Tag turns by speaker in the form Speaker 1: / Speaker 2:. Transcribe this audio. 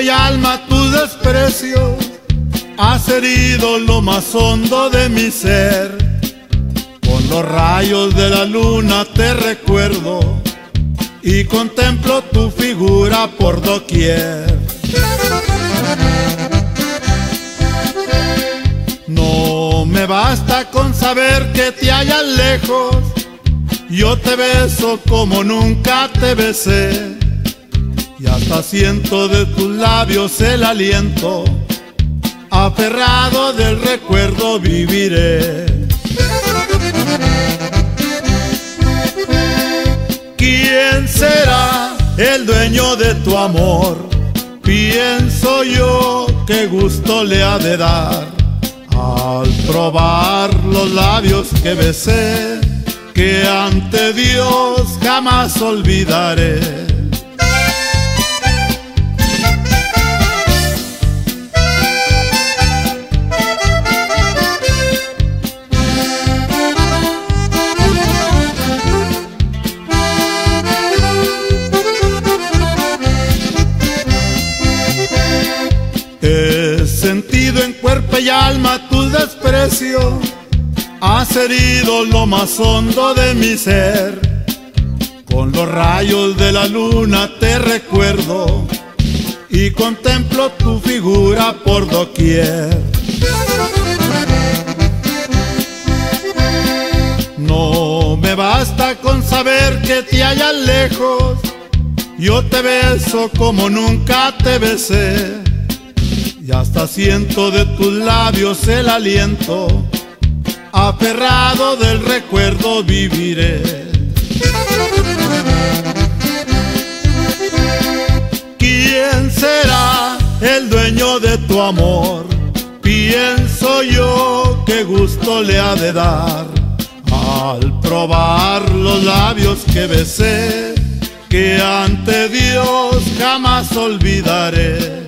Speaker 1: y alma tu desprecio. Has herido lo más hondo de mi ser. Con los rayos de la luna te recuerdo y contemplo tu figura por doquier. No me basta con saber que te hallas lejos, yo te beso como nunca te besé, y hasta siento de tus labios el aliento, aferrado del recuerdo viviré. ¿Quién será el dueño de tu amor? Pienso yo qué gusto le ha de dar al probar los labios que besé, que ante Dios jamás olvidaré. Sentido en cuerpo y alma tu desprecio, has herido lo más hondo de mi ser. Con los rayos de la luna te recuerdo y contemplo tu figura por doquier. No me basta con saber que te hallas lejos, yo te beso como nunca te besé y hasta siento de tus labios el aliento, aferrado del recuerdo viviré. ¿Quién será el dueño de tu amor? Pienso yo qué gusto le ha de dar al probar los labios que besé, que ante Dios jamás olvidaré.